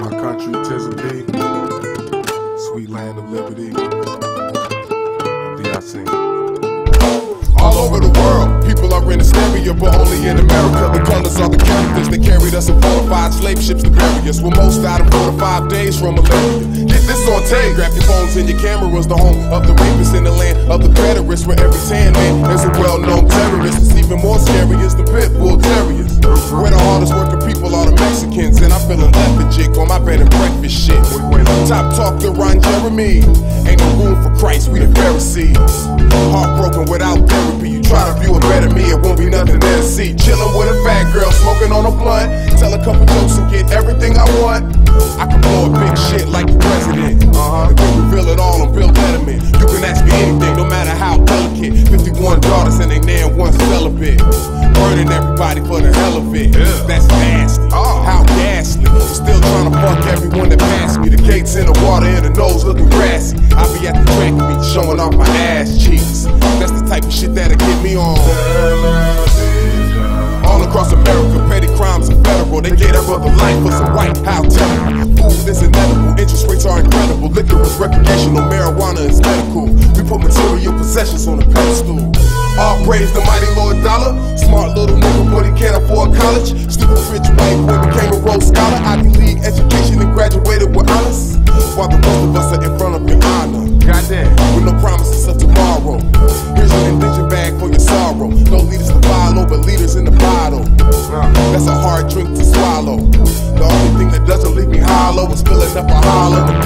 My country, tis thee, sweet land of liberty. Sing. All over the world, people are in hysteria, but only in America. The colors are the characters that carried us in fortified slave ships to bury us. Well, most out of four to five days from malaria. Get this on tape, grab your phones and your cameras. The home of the rapists in the land of the preterists, where every tan man is a lethargic on my bed and breakfast shit. Top talk to Ron Jeremy. Ain't no room for Christ, we the Pharisees. Heartbroken without therapy. You try to view a better me, it won't be nothing there to see. Chillin' with a fat girl, smoking on a blunt. Tell a couple jokes and get everything I want. Burning everybody for the hell of it. That's nasty. Oh. How ghastly. Still trying to fuck everyone that passed me. The gates in the water and the nose looking grassy. I be at the track meet showing off my ass cheeks. That's the type of shit that'll get me on. All across America, petty crimes are federal. They get up their the life for some white. How terrible. Food is inedible. Interest rates are incredible. Liquor is recreational. Marijuana is medical. We put material possessions on a pedestal. All praise the mighty Lord Dollar. Smart little nigga, but he can't afford college. Stupid rich white boy became a Rhodes Scholar. Ivy League education and graduated with honors. While the rest of us are in front of your honor. Goddamn. With no promises of tomorrow. Here's an indenture bag for your sorrow. No leaders to follow, but leaders in the bottle. That's a hard drink to swallow. The only thing that doesn't leave me hollow is filling up a hollow